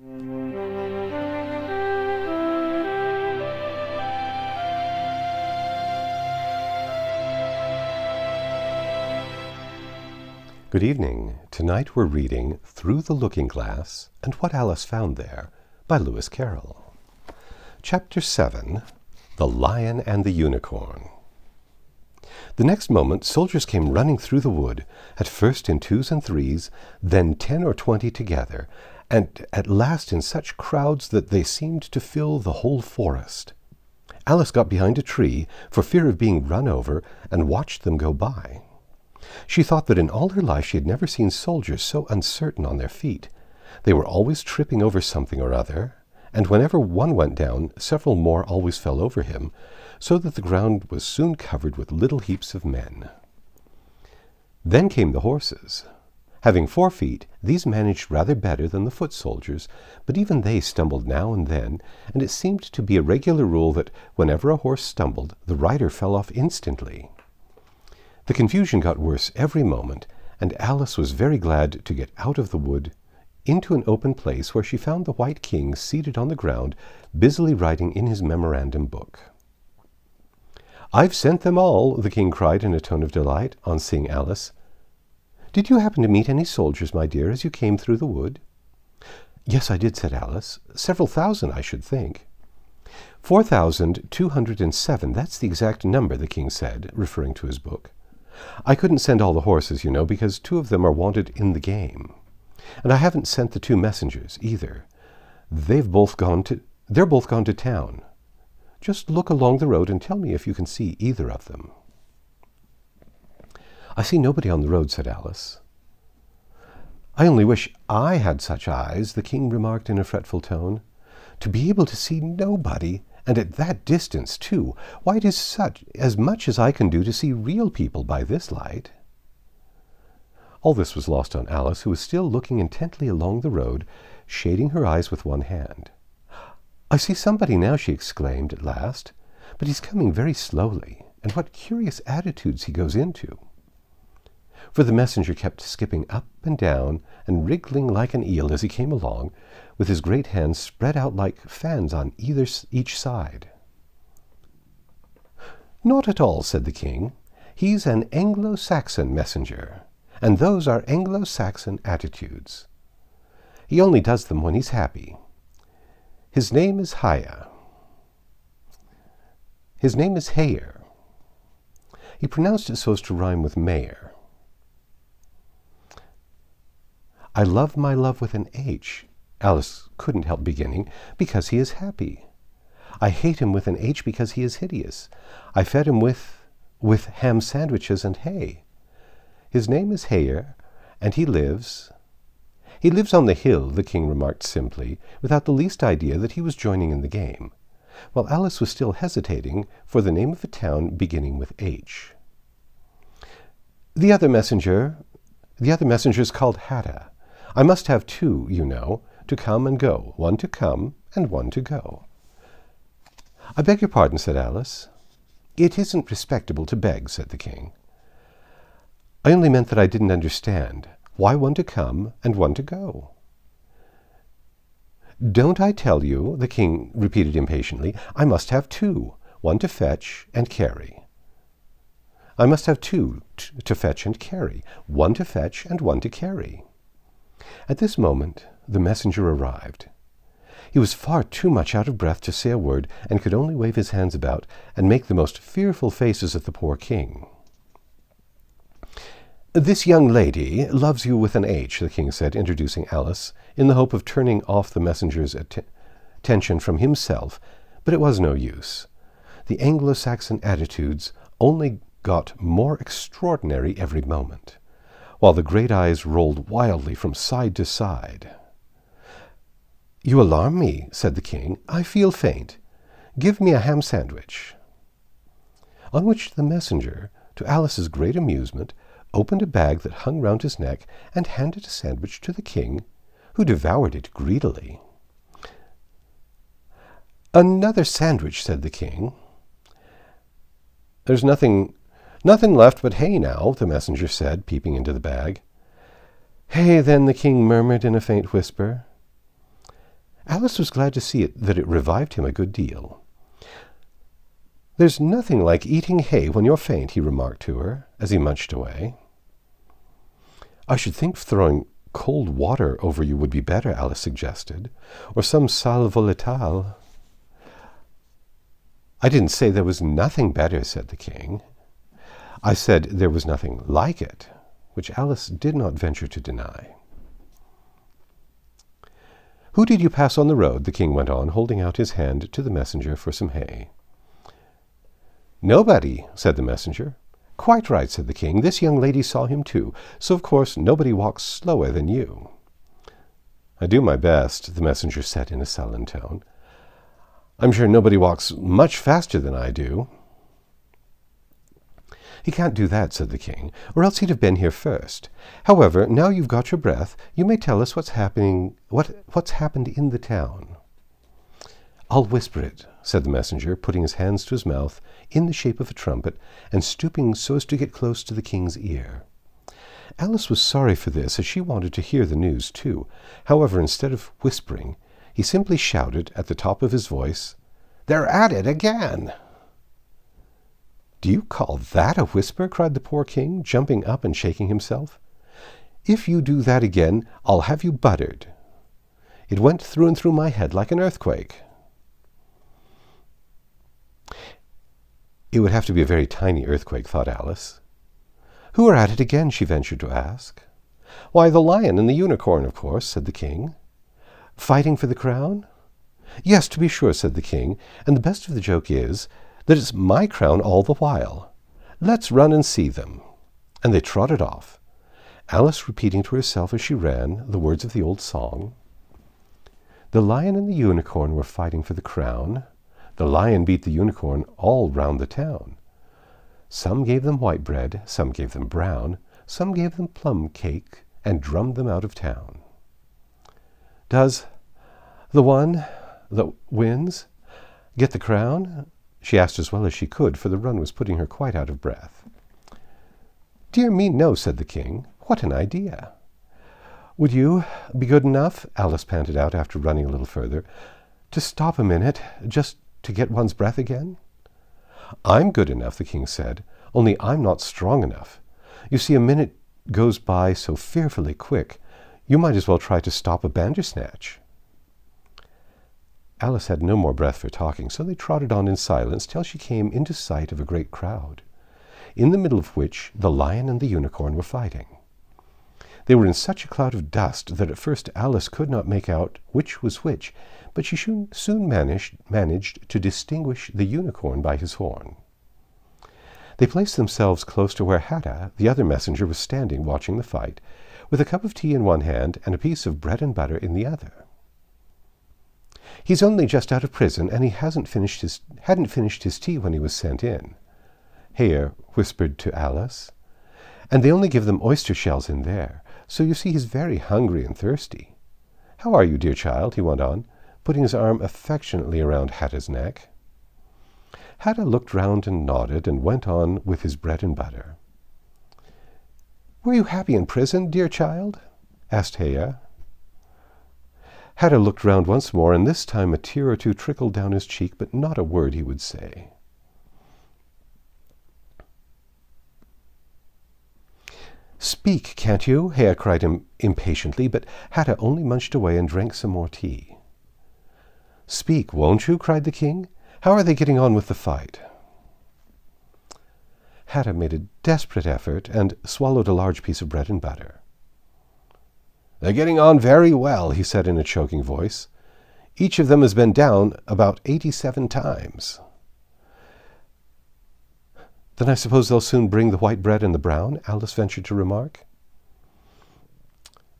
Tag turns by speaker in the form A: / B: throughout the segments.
A: Good evening. Tonight we're reading Through the Looking Glass and What Alice Found There by Lewis Carroll. Chapter 7 The Lion and the Unicorn. The next moment, soldiers came running through the wood, at first in twos and threes, then ten or twenty together, and at last in such crowds that they seemed to fill the whole forest. Alice got behind a tree for fear of being run over and watched them go by. She thought that in all her life she had never seen soldiers so uncertain on their feet. They were always tripping over something or other, and whenever one went down, several more always fell over him, so that the ground was soon covered with little heaps of men. Then came the horses. Having four feet, these managed rather better than the foot soldiers, but even they stumbled now and then, and it seemed to be a regular rule that whenever a horse stumbled, the rider fell off instantly. The confusion got worse every moment, and Alice was very glad to get out of the wood into an open place where she found the White King seated on the ground, busily writing in his memorandum book. I've sent them all, the king cried in a tone of delight on seeing Alice. Did you happen to meet any soldiers, my dear, as you came through the wood? Yes, I did, said Alice. Several thousand, I should think. Four thousand two hundred and seven, that's the exact number, the king said, referring to his book. I couldn't send all the horses, you know, because two of them are wanted in the game. And I haven't sent the two messengers either. They've both gone to they're both gone to town. Just look along the road and tell me if you can see either of them. I see nobody on the road, said Alice. I only wish I had such eyes, the king remarked in a fretful tone. To be able to see nobody and at that distance, too. Why, it is such as much as I can do to see real people by this light. All this was lost on Alice, who was still looking intently along the road, shading her eyes with one hand. I see somebody now, she exclaimed at last, but he's coming very slowly, and what curious attitudes he goes into. For the messenger kept skipping up and down and wriggling like an eel as he came along, with his great hands spread out like fans on either each side. Not at all, said the king. He's an Anglo-Saxon messenger, and those are Anglo-Saxon attitudes. He only does them when he's happy. His name is Haigha. His name is Haigha. He pronounced it so as to rhyme with mayor. I love my love with an H, Alice couldn't help beginning, because he is happy. I hate him with an H because he is hideous. I fed him with, with ham sandwiches and hay. His name is Haigha, and he lives. He lives on the hill, the king remarked simply, without the least idea that he was joining in the game, while Alice was still hesitating for the name of a town beginning with H. The other messenger, the other messenger is called Hatta. I must have two, you know, to come and go, one to come and one to go. I beg your pardon, said Alice. It isn't respectable to beg, said the king. I only meant that I didn't understand. Why one to come and one to go? Don't I tell you, the king repeated impatiently, I must have two, one to fetch and carry. I must have two to fetch and carry, one to fetch and one to carry. At this moment the messenger arrived. He was far too much out of breath to say a word, and could only wave his hands about and make the most fearful faces at the poor king. This young lady loves you with an H, the king said, introducing Alice, in the hope of turning off the messenger's att- attention from himself, but it was no use. The Anglo-Saxon attitudes only got more extraordinary every moment, while the great eyes rolled wildly from side to side. You alarm me, said the king. I feel faint. Give me a ham sandwich. On which the messenger, to Alice's great amusement, opened a bag that hung round his neck and handed a sandwich to the king, who devoured it greedily. Another sandwich, said the king. There's nothing, nothing left but hay now, the messenger said, peeping into the bag. Hay, then, the king murmured in a faint whisper. Alice was glad to see it, that it revived him a good deal. There's nothing like eating hay when you're faint, he remarked to her as he munched away. I should think throwing cold water over you would be better, Alice suggested, or some sal volatile. I didn't say there was nothing better, said the king. I said there was nothing like it, which Alice did not venture to deny. Who did you pass on the road? the king went on, holding out his hand to the messenger for some hay. Nobody, said the messenger. Quite right, said the king. This young lady saw him too, so of course nobody walks slower than you. I do my best, the messenger said in a sullen tone. I'm sure nobody walks much faster than I do. He can't do that, said the king, or else he'd have been here first. However, now you've got your breath, you may tell us what's happening what what's happened in the town. I'll whisper it, said the messenger, putting his hands to his mouth in the shape of a trumpet, and stooping so as to get close to the king's ear. Alice was sorry for this, as she wanted to hear the news too. However, instead of whispering, he simply shouted at the top of his voice, They're at it again! Do you call that a whisper? cried the poor king, jumping up and shaking himself. If you do that again, I'll have you buttered. It went through and through my head like an earthquake. It would have to be a very tiny earthquake, thought Alice. Who are at it again? she ventured to ask. Why, the lion and the unicorn, of course, said the king. Fighting for the crown? Yes, to be sure, said the king, and the best of the joke is that it's my crown all the while. Let's run and see them. And they trotted off, Alice repeating to herself as she ran the words of the old song. The lion and the unicorn were fighting for the crown. The lion beat the unicorn all round the town. Some gave them white bread, some gave them brown, some gave them plum cake, and drummed them out of town. Does the one that wins get the crown? She asked as well as she could, for the run was putting her quite out of breath. Dear me, no, said the king. What an idea! Would you be good enough, Alice panted out after running a little further, to stop a minute, just to get one's breath again? I'm good enough, the king said, only I'm not strong enough. You see, a minute goes by so fearfully quick, you might as well try to stop a bandersnatch. Alice had no more breath for talking, so they trotted on in silence till she came into sight of a great crowd, in the middle of which the lion and the unicorn were fighting. They were in such a cloud of dust that at first Alice could not make out which was which, but she soon managed, managed to distinguish the unicorn by his horn. They placed themselves close to where Hatta, the other messenger, was standing watching the fight, with a cup of tea in one hand and a piece of bread and butter in the other. He's only just out of prison, and he hasn't finished his, hadn't finished his tea when he was sent in. Haigha whispered to Alice. And they only give them oyster shells in there, so you see he's very hungry and thirsty. How are you, dear child? he went on, putting his arm affectionately around Hatta's neck. Hatta looked round and nodded, and went on with his bread and butter. Were you happy in prison, dear child? asked Haigha. Hatta looked round once more, and this time a tear or two trickled down his cheek, but not a word he would say. Speak, can't you? Haigha cried him impatiently, but Hatta only munched away and drank some more tea. Speak, won't you? cried the king. How are they getting on with the fight? Hatta made a desperate effort and swallowed a large piece of bread and butter. They're getting on very well, he said in a choking voice. Each of them has been down about eighty-seven times. Then I suppose they'll soon bring the white bread and the brown, Alice ventured to remark.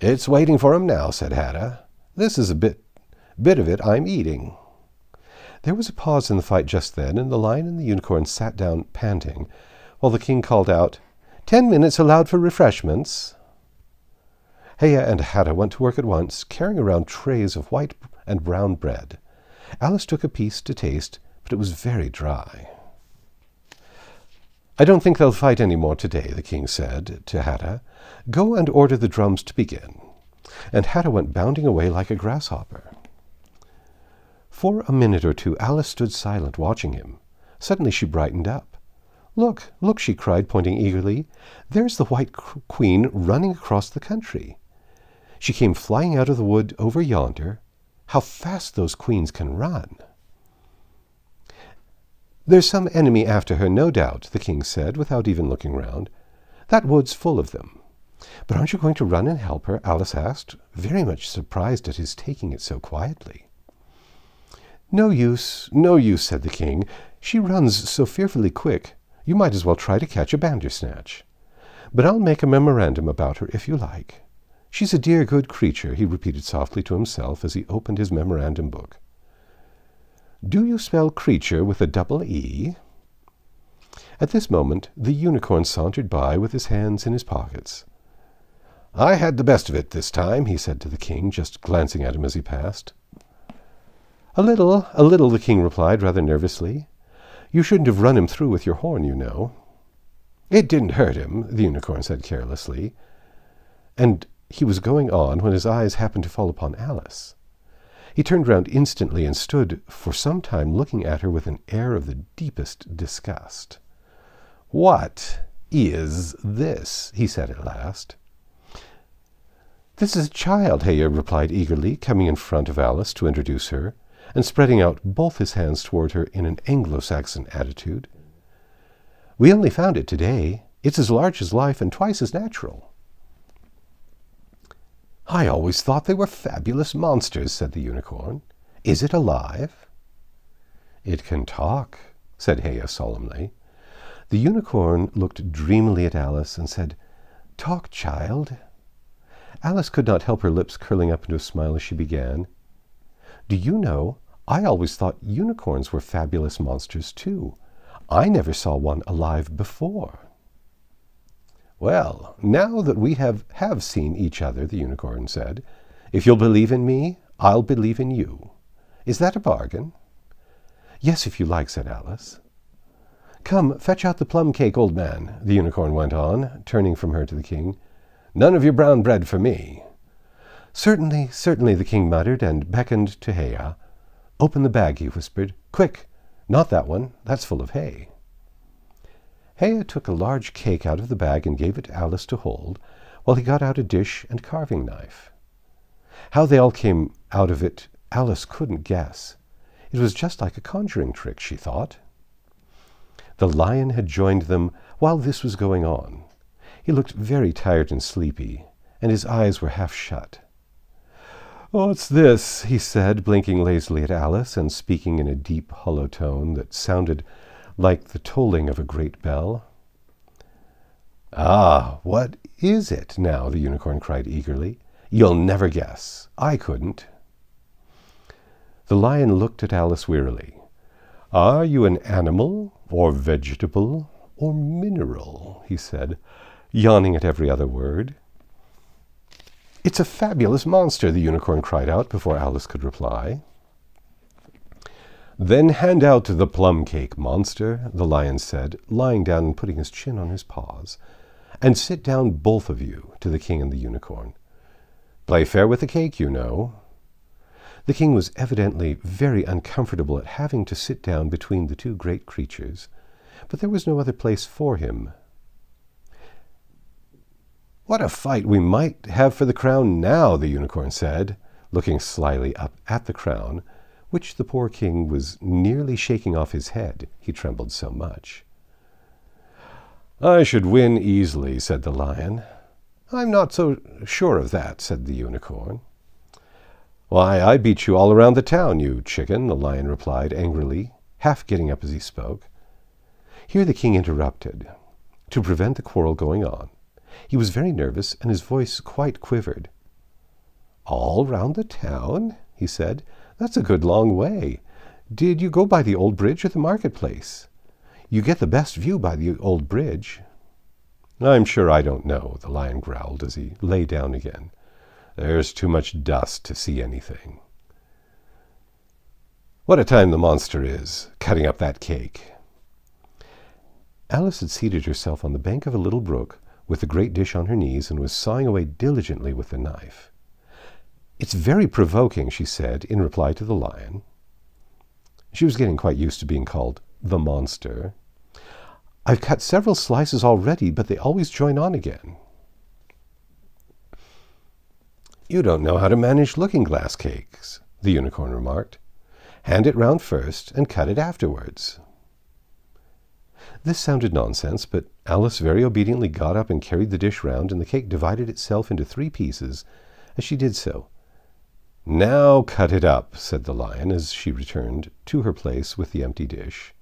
A: It's waiting for 'em now, said Hatta. This is a bit bit of it I'm eating. There was a pause in the fight just then, and the lion and the unicorn sat down panting, while the king called out, Ten minutes allowed for refreshments. Haigha and Hatta went to work at once, carrying around trays of white and brown bread. Alice took a piece to taste, but it was very dry. I don't think they'll fight any more today, the king said to Hatta. Go and order the drums to begin. And Hatta went bounding away like a grasshopper. For a minute or two Alice stood silent, watching him. Suddenly she brightened up. Look, look, she cried, pointing eagerly. There's the White Queen running across the country. She came flying out of the wood over yonder. How fast those queens can run! There's some enemy after her, no doubt, the king said, without even looking round. That wood's full of them. But aren't you going to run and help her? Alice asked, very much surprised at his taking it so quietly. No use, no use, said the king. She runs so fearfully quick, you might as well try to catch a bandersnatch. But I'll make a memorandum about her if you like. She's a dear good creature, he repeated softly to himself as he opened his memorandum book. Do you spell creature with a double E? At this moment the unicorn sauntered by with his hands in his pockets. I had the best of it this time, he said to the king, just glancing at him as he passed. A little, a little, the king replied, rather nervously. You shouldn't have run him through with your horn, you know. It didn't hurt him, the unicorn said carelessly. And he was going on when his eyes happened to fall upon Alice. He turned round instantly and stood for some time looking at her with an air of the deepest disgust. What is this? he said at last. This is a child, Haigha replied eagerly, coming in front of Alice to introduce her and spreading out both his hands toward her in an Anglo-Saxon attitude. We only found it today. It's as large as life and twice as natural. I always thought they were fabulous monsters, said the unicorn. Is it alive? It can talk, said Haigha solemnly. The unicorn looked dreamily at Alice and said, Talk, child. Alice could not help her lips curling up into a smile as she began. Do you know, I always thought unicorns were fabulous monsters too. I never saw one alive before. Well, now that we have, have seen each other, the unicorn said, if you'll believe in me, I'll believe in you. Is that a bargain? Yes, if you like, said Alice. Come, fetch out the plum cake, old man, the unicorn went on, turning from her to the king. None of your brown bread for me. Certainly, certainly, the king muttered, and beckoned to Haigha. Open the bag, he whispered. Quick! Not that one. That's full of hay. Haigha took a large cake out of the bag and gave it to Alice to hold, while he got out a dish and carving knife. How they all came out of it, Alice couldn't guess. It was just like a conjuring trick, she thought. The lion had joined them while this was going on. He looked very tired and sleepy, and his eyes were half shut. What's this? he said, blinking lazily at Alice and speaking in a deep, hollow tone that sounded like the tolling of a great bell. Ah, what is it now? the unicorn cried eagerly. You'll never guess. I couldn't. The lion looked at Alice wearily. Are you an animal, or vegetable, or mineral? he said, yawning at every other word. It's a fabulous monster, the unicorn cried out before Alice could reply. Then hand out the plum cake, monster, the lion said, lying down and putting his chin on his paws. And sit down, both of you, to the king and the unicorn. Play fair with the cake, you know. The king was evidently very uncomfortable at having to sit down between the two great creatures, but there was no other place for him what a fight we might have for the crown now, the unicorn said, looking slyly up at the crown, which the poor king was nearly shaking off his head, he trembled so much. I should win easily, said the lion. I'm not so sure of that, said the unicorn. Why, I beat you all around the town, you chicken, the lion replied angrily, half getting up as he spoke. Here the king interrupted, to prevent the quarrel going on. He was very nervous, and his voice quite quivered. All round the town? he said. That's a good long way. Did you go by the old bridge or the marketplace? You get the best view by the old bridge. I'm sure I don't know, the lion growled as he lay down again. There's too much dust to see anything. What a time the monster is, cutting up that cake. Alice had seated herself on the bank of a little brook with the great dish on her knees and was sawing away diligently with the knife. It's very provoking, she said in reply to the lion. She was getting quite used to being called the monster. I've cut several slices already, but they always join on again. You don't know how to manage looking glass cakes, the unicorn remarked. Hand it round first and cut it afterwards. This sounded nonsense, but Alice very obediently got up and carried the dish round, and the cake divided itself into three pieces as she did so. Now cut it up, said the lion as she returned to her place with the empty dish.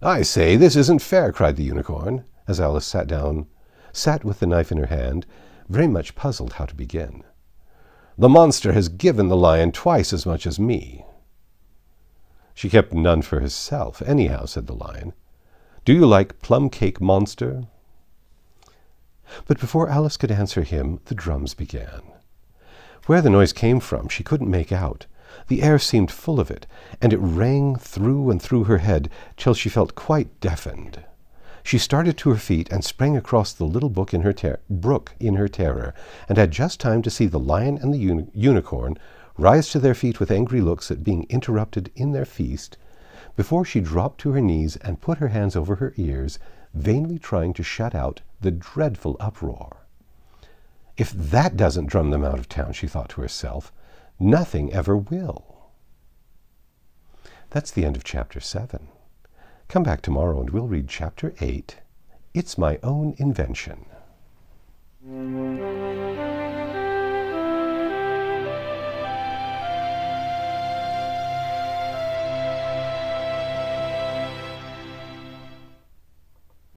A: I say, this isn't fair, cried the unicorn, as Alice sat down, sat with the knife in her hand, very much puzzled how to begin. The monster has given the lion twice as much as me. She kept none for herself, anyhow, said the lion. Do you like plum cake monster? But before Alice could answer him, the drums began. Where the noise came from, she couldn't make out. The air seemed full of it, and it rang through and through her head till she felt quite deafened. She started to her feet and sprang across the little book in her ter- brook in her terror, and had just time to see the lion and the uni- unicorn rise to their feet with angry looks at being interrupted in their feast, before she dropped to her knees and put her hands over her ears, vainly trying to shut out the dreadful uproar. If that doesn't drum them out of town, she thought to herself, nothing ever will. That's the end of chapter 7. Come back tomorrow and we'll read chapter 8 It's My Own Invention.